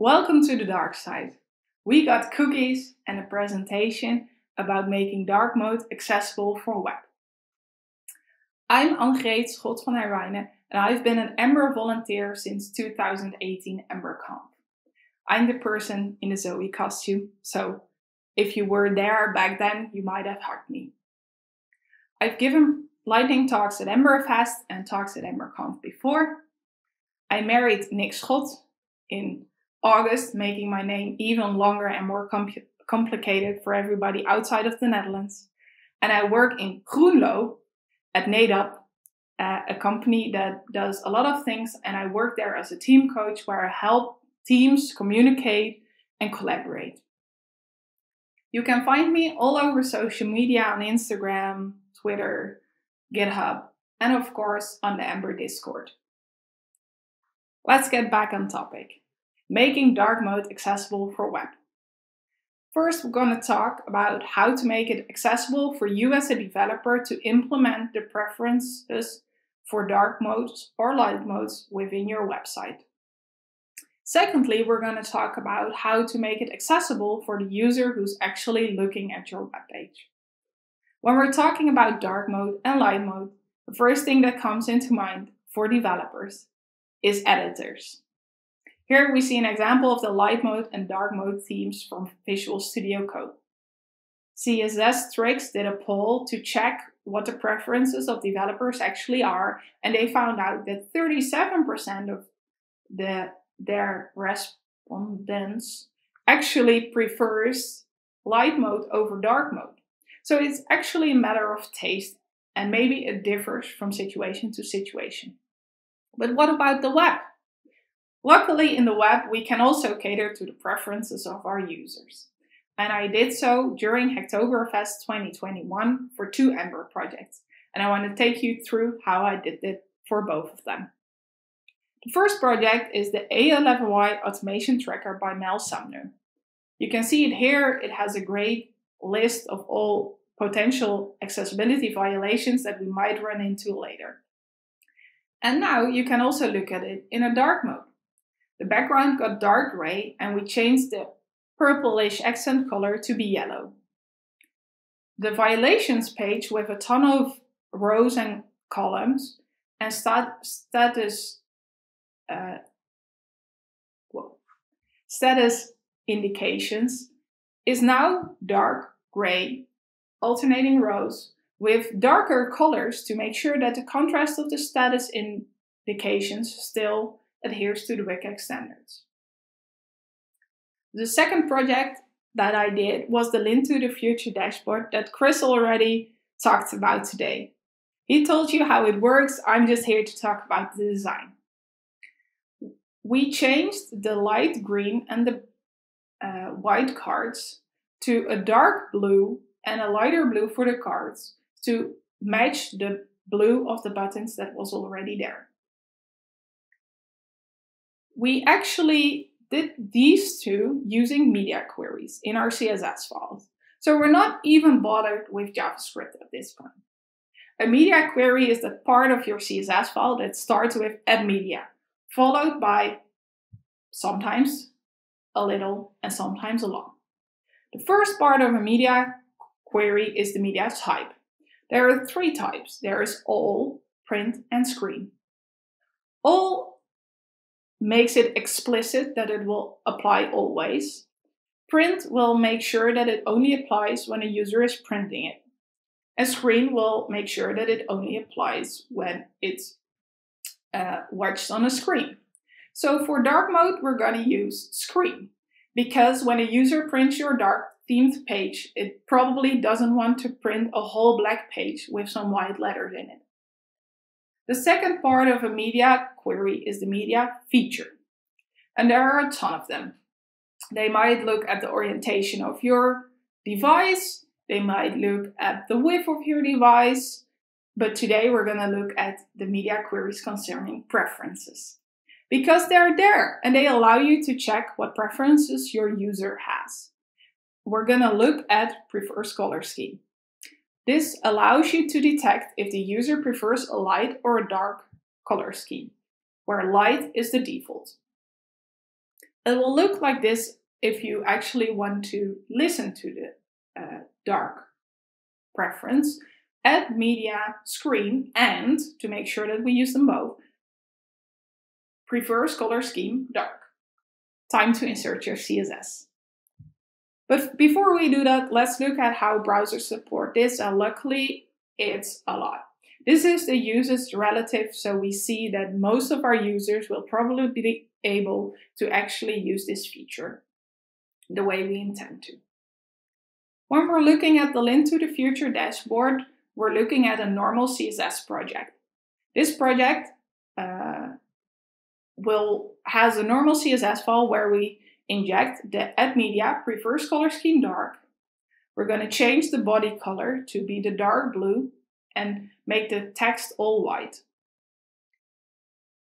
Welcome to the dark side. We got cookies and a presentation about making dark mode accessible for web. I'm Anne-Greeth Schot van Herwijnen and I've been an Ember volunteer since 2018 EmberConf. I'm the person in the Zoey costume, so if you were there back then, you might have heard me. I've given lightning talks at Emberfest and talks at EmberConf before. I married Nick Schot in August, making my name even longer and more complicated for everybody outside of the Netherlands. And I work in Groenlo at Nedap, uh, a company that does a lot of things. And I work there as a team coach where I help teams communicate and collaborate. You can find me all over social media on Instagram, Twitter, GitHub, and of course on the Ember Discord. Let's get back on topic making dark mode accessible for web. First, we're going to talk about how to make it accessible for you as a developer to implement the preferences for dark modes or light modes within your website. Secondly, we're going to talk about how to make it accessible for the user who's actually looking at your web page. When we're talking about dark mode and light mode, the first thing that comes into mind for developers is editors. Here we see an example of the light mode and dark mode themes from Visual Studio Code. CSS Tricks did a poll to check what the preferences of developers actually are, and they found out that 37% of the, their respondents actually prefers light mode over dark mode. So it's actually a matter of taste, and maybe it differs from situation to situation. But what about the web? Luckily, in the web, we can also cater to the preferences of our users. And I did so during Hacktoberfest 2021 for two Ember projects. And I want to take you through how I did it for both of them. The first project is the A11Y Automation Tracker by Mel Sumner. You can see it here. It has a great list of all potential accessibility violations that we might run into later. And now you can also look at it in a dark mode. The background got dark gray and we changed the purplish accent color to be yellow. The violations page with a ton of rows and columns and stat status uh, well, status indications is now dark gray, alternating rows with darker colors to make sure that the contrast of the status indications still adheres to the WCAG standards. The second project that I did was the Lint to the Future dashboard that Chris already talked about today. He told you how it works, I'm just here to talk about the design. We changed the light green and the uh, white cards to a dark blue and a lighter blue for the cards to match the blue of the buttons that was already there we actually did these two using media queries in our CSS files. So we're not even bothered with JavaScript at this point. A media query is the part of your CSS file that starts with add media, followed by sometimes a little and sometimes a lot. The first part of a media query is the media type. There are three types. There is all, print, and screen. All makes it explicit that it will apply always. Print will make sure that it only applies when a user is printing it. And screen will make sure that it only applies when it's uh, watched on a screen. So for dark mode, we're going to use screen because when a user prints your dark themed page, it probably doesn't want to print a whole black page with some white letters in it. The second part of a media query is the media feature. And there are a ton of them. They might look at the orientation of your device, they might look at the width of your device, but today we're going to look at the media queries concerning preferences. Because they're there and they allow you to check what preferences your user has. We're going to look at prefers color scheme. This allows you to detect if the user prefers a light or a dark color scheme, where light is the default. It will look like this if you actually want to listen to the uh, dark preference. Add media screen and, to make sure that we use them both, prefers color scheme dark. Time to insert your CSS. But before we do that, let's look at how browsers support this, and luckily it's a lot. This is the users relative, so we see that most of our users will probably be able to actually use this feature the way we intend to. When we're looking at the Lint to the Future dashboard, we're looking at a normal CSS project. This project uh, will has a normal CSS file where we inject the add media prefers color scheme dark. We're going to change the body color to be the dark blue and make the text all white.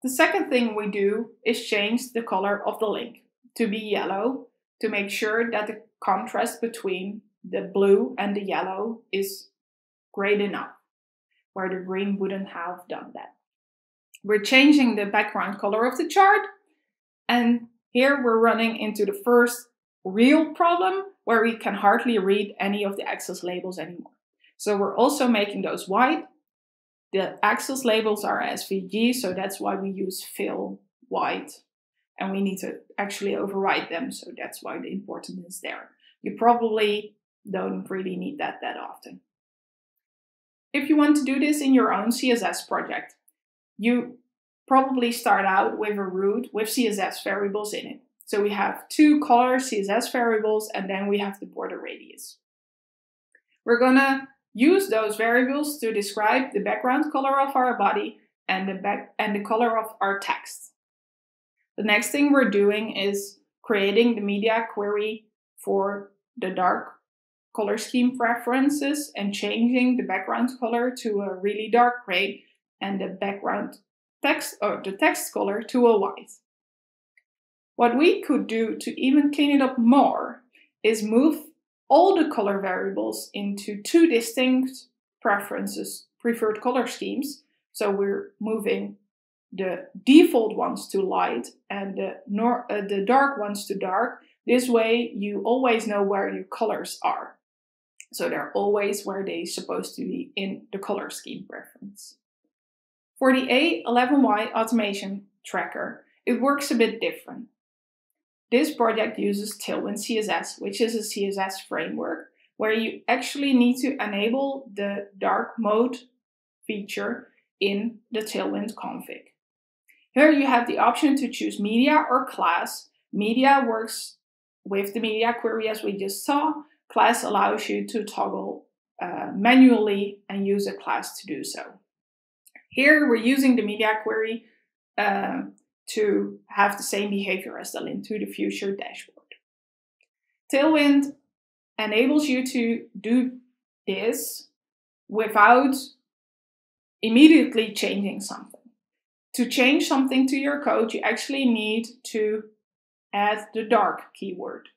The second thing we do is change the color of the link to be yellow to make sure that the contrast between the blue and the yellow is great enough, where the green wouldn't have done that. We're changing the background color of the chart, and here we're running into the first real problem where we can hardly read any of the axis labels anymore. So we're also making those white. The axis labels are SVG, so that's why we use fill white. And we need to actually override them, so that's why the importance is there. You probably don't really need that that often. If you want to do this in your own CSS project, you probably start out with a root with CSS variables in it. So we have two color CSS variables and then we have the border radius. We're gonna use those variables to describe the background color of our body and the back and the color of our text. The next thing we're doing is creating the media query for the dark color scheme preferences and changing the background color to a really dark gray and the background text or the text color to a white. What we could do to even clean it up more is move all the color variables into two distinct preferences, preferred color schemes. So we're moving the default ones to light and the, uh, the dark ones to dark. This way you always know where your colors are. So they're always where they're supposed to be in the color scheme preference. For the A11Y automation tracker, it works a bit different. This project uses Tailwind CSS, which is a CSS framework where you actually need to enable the dark mode feature in the Tailwind config. Here you have the option to choose media or class. Media works with the media query as we just saw. Class allows you to toggle uh, manually and use a class to do so. Here we're using the media query uh, to have the same behavior as the Lint to the Future dashboard. Tailwind enables you to do this without immediately changing something. To change something to your code, you actually need to add the dark keyword.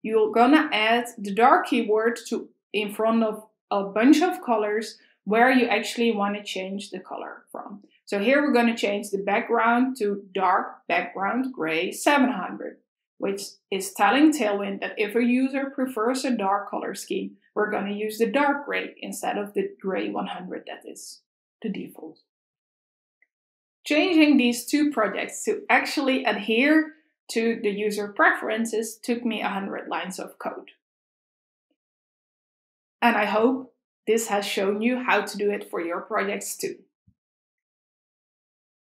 You're gonna add the dark keyword to in front of a bunch of colors where you actually want to change the color from. So here we're going to change the background to dark background gray 700, which is telling Tailwind that if a user prefers a dark color scheme, we're going to use the dark gray instead of the gray 100 that is the default. Changing these two projects to actually adhere to the user preferences took me 100 lines of code. And I hope this has shown you how to do it for your projects too.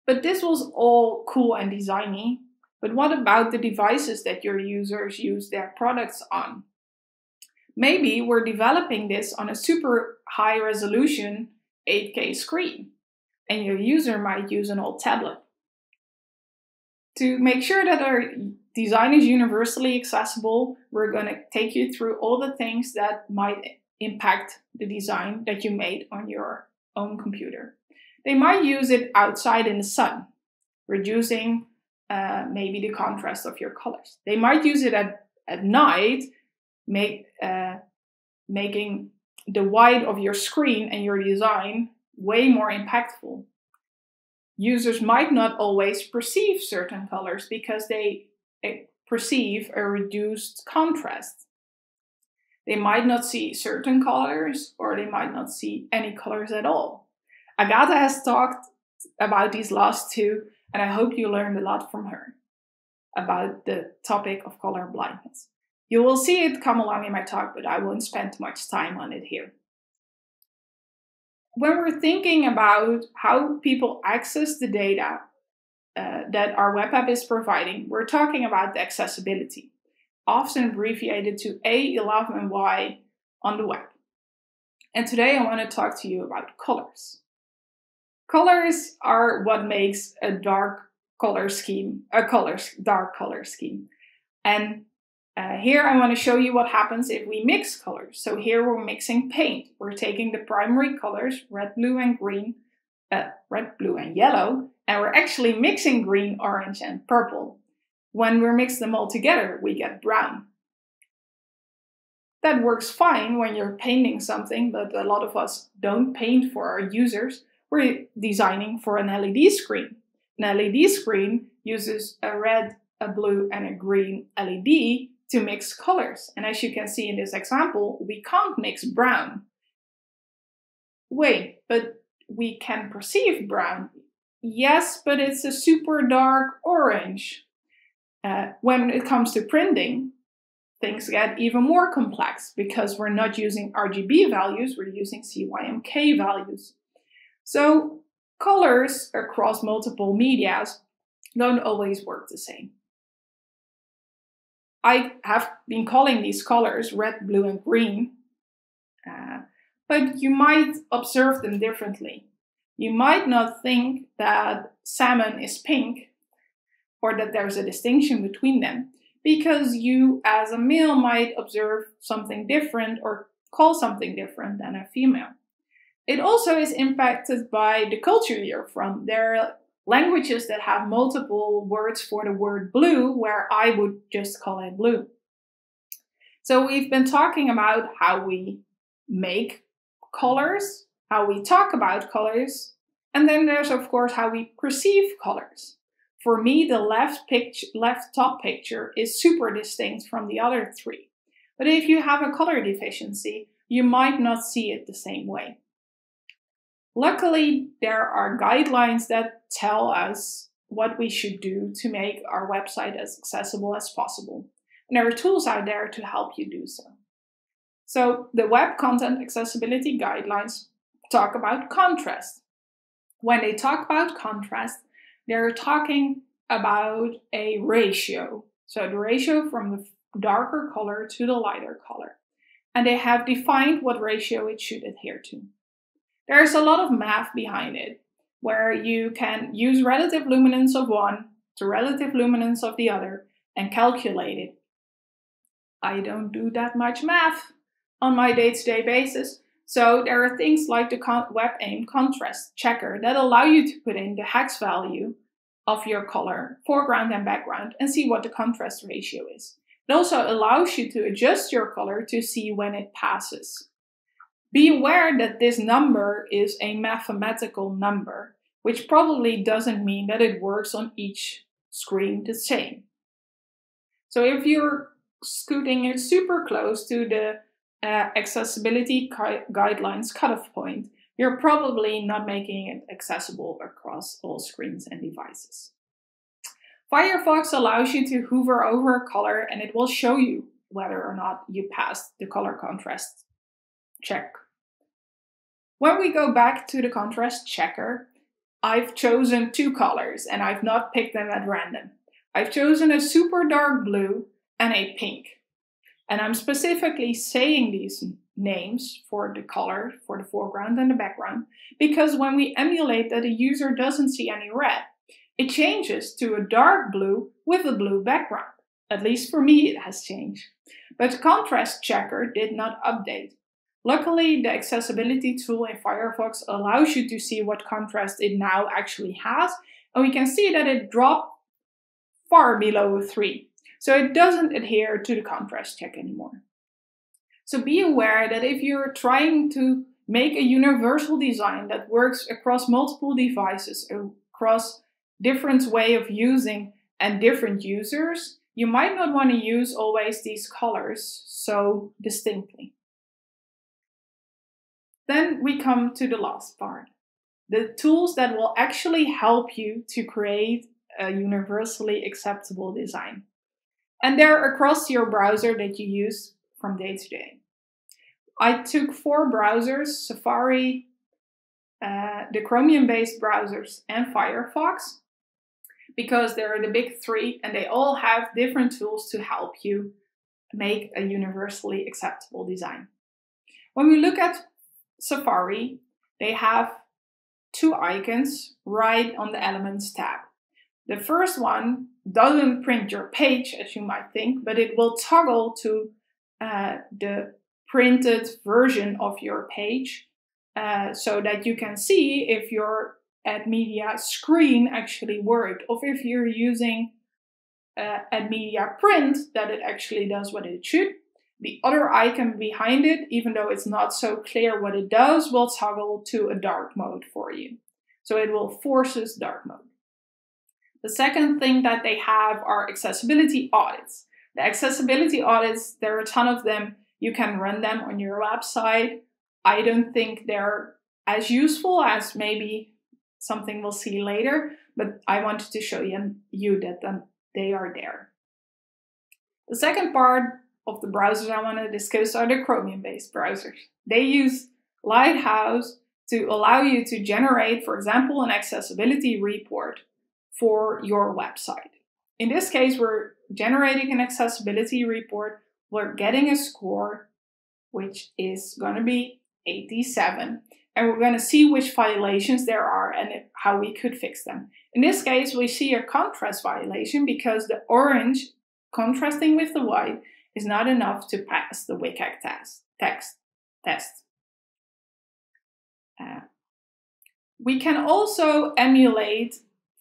But this was all cool and designy. But what about the devices that your users use their products on? Maybe we're developing this on a super high resolution 8K screen, and your user might use an old tablet. To make sure that our design is universally accessible, we're going to take you through all the things that might impact the design that you made on your own computer. They might use it outside in the sun, reducing uh, maybe the contrast of your colors. They might use it at, at night, make, uh, making the white of your screen and your design way more impactful. Users might not always perceive certain colors because they perceive a reduced contrast. They might not see certain colors or they might not see any colors at all. Agatha has talked about these last two, and I hope you learned a lot from her about the topic of color blindness. You will see it come along in my talk, but I won't spend much time on it here. When we're thinking about how people access the data uh, that our web app is providing, we're talking about the accessibility, often abbreviated to A11 and Y on the web. And today I want to talk to you about colors. Colors are what makes a dark color scheme, a color, dark color scheme. And uh, here I want to show you what happens if we mix colors. So here we're mixing paint. We're taking the primary colors, red, blue, and green, uh, red, blue, and yellow, and we're actually mixing green, orange, and purple. When we mix them all together, we get brown. That works fine when you're painting something, but a lot of us don't paint for our users. We're designing for an LED screen. An LED screen uses a red, a blue, and a green LED to mix colors. And as you can see in this example, we can't mix brown. Wait, but we can perceive brown. Yes, but it's a super dark orange. Uh, when it comes to printing, things get even more complex because we're not using RGB values, we're using CYMK values. So colors across multiple medias don't always work the same. I have been calling these colors red, blue, and green, uh, but you might observe them differently. You might not think that salmon is pink or that there's a distinction between them because you, as a male, might observe something different or call something different than a female. It also is impacted by the culture you're from. There are languages that have multiple words for the word blue, where I would just call it blue. So we've been talking about how we make colors, how we talk about colors, and then there's of course how we perceive colors. For me, the left left top picture is super distinct from the other three. But if you have a color deficiency, you might not see it the same way. Luckily, there are guidelines that tell us what we should do to make our website as accessible as possible. And there are tools out there to help you do so. So, the Web Content Accessibility Guidelines talk about contrast. When they talk about contrast, they're talking about a ratio. So, the ratio from the darker color to the lighter color. And they have defined what ratio it should adhere to. There's a lot of math behind it, where you can use relative luminance of one to relative luminance of the other and calculate it. I don't do that much math on my day to day basis, so there are things like the WebAIM contrast checker that allow you to put in the hex value of your color, foreground and background, and see what the contrast ratio is. It also allows you to adjust your color to see when it passes. Be aware that this number is a mathematical number, which probably doesn't mean that it works on each screen the same. So if you're scooting it super close to the uh, accessibility guidelines cutoff point, you're probably not making it accessible across all screens and devices. Firefox allows you to hover over a color and it will show you whether or not you passed the color contrast check when we go back to the contrast checker, I've chosen two colors and I've not picked them at random. I've chosen a super dark blue and a pink. And I'm specifically saying these names for the color, for the foreground and the background, because when we emulate that a user doesn't see any red, it changes to a dark blue with a blue background. At least for me, it has changed. But contrast checker did not update. Luckily, the accessibility tool in Firefox allows you to see what contrast it now actually has, and we can see that it dropped far below 3. So it doesn't adhere to the contrast check anymore. So be aware that if you're trying to make a universal design that works across multiple devices, across different way of using and different users, you might not want to use always these colors so distinctly. Then we come to the last part. The tools that will actually help you to create a universally acceptable design. And they're across your browser that you use from day to day. I took four browsers, Safari, uh, the Chromium based browsers, and Firefox, because they're the big three and they all have different tools to help you make a universally acceptable design. When we look at Safari, they have two icons right on the Elements tab. The first one doesn't print your page, as you might think, but it will toggle to uh, the printed version of your page uh, so that you can see if your ad media screen actually worked or if you're using uh, ad media print that it actually does what it should. The other icon behind it, even though it's not so clear what it does, will toggle to a dark mode for you. So it will forces dark mode. The second thing that they have are accessibility audits. The accessibility audits, there are a ton of them. You can run them on your website. I don't think they're as useful as maybe something we'll see later, but I wanted to show you, you that they are there. The second part of the browsers I want to discuss are the Chromium based browsers. They use Lighthouse to allow you to generate, for example, an accessibility report for your website. In this case, we're generating an accessibility report. We're getting a score, which is going to be 87. And we're going to see which violations there are and how we could fix them. In this case, we see a contrast violation because the orange contrasting with the white is not enough to pass the WCAG test. Text, test. Uh, we can also emulate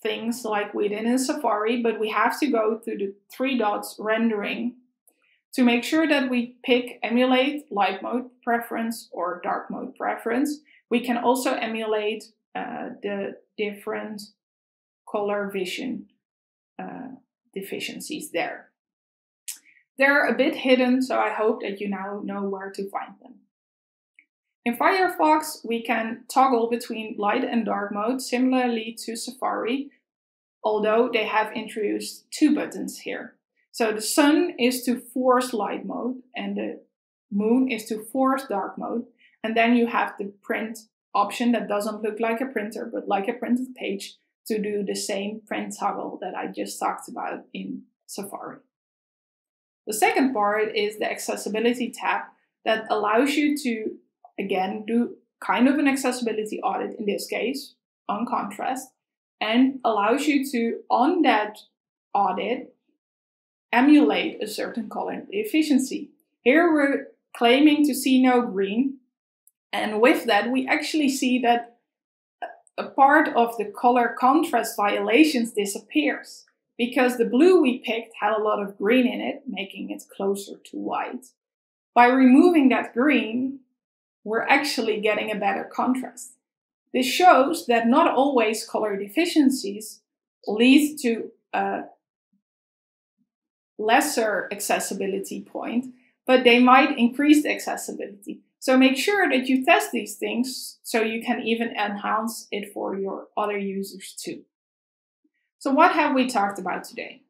things like we did in Safari, but we have to go through the three dots rendering to make sure that we pick emulate light mode preference or dark mode preference. We can also emulate uh, the different color vision uh, deficiencies there. They're a bit hidden, so I hope that you now know where to find them. In Firefox, we can toggle between light and dark mode similarly to Safari, although they have introduced two buttons here. So the sun is to force light mode and the moon is to force dark mode. And then you have the print option that doesn't look like a printer, but like a printed page to do the same print toggle that I just talked about in Safari. The second part is the accessibility tab that allows you to again, do kind of an accessibility audit in this case on contrast and allows you to, on that audit, emulate a certain color efficiency. Here we're claiming to see no green, and with that, we actually see that a part of the color contrast violations disappears because the blue we picked had a lot of green in it, making it closer to white. By removing that green, we're actually getting a better contrast. This shows that not always color deficiencies lead to a lesser accessibility point, but they might increase the accessibility. So make sure that you test these things so you can even enhance it for your other users too. So what have we talked about today?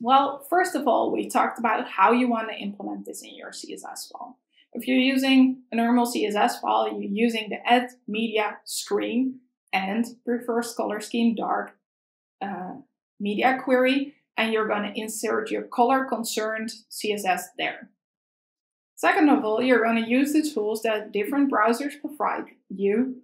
Well, first of all, we talked about how you want to implement this in your CSS file. If you're using a normal CSS file, you're using the add media screen and prefers color scheme dark uh, media query, and you're going to insert your color concerned CSS there. Second of all, you're going to use the tools that different browsers provide you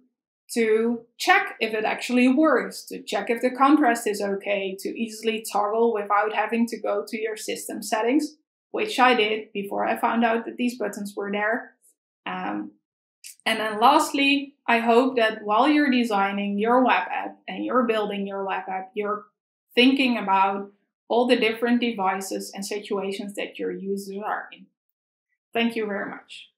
to check if it actually works, to check if the contrast is okay, to easily toggle without having to go to your system settings which I did before I found out that these buttons were there. Um, and then lastly, I hope that while you're designing your web app and you're building your web app, you're thinking about all the different devices and situations that your users are in. Thank you very much.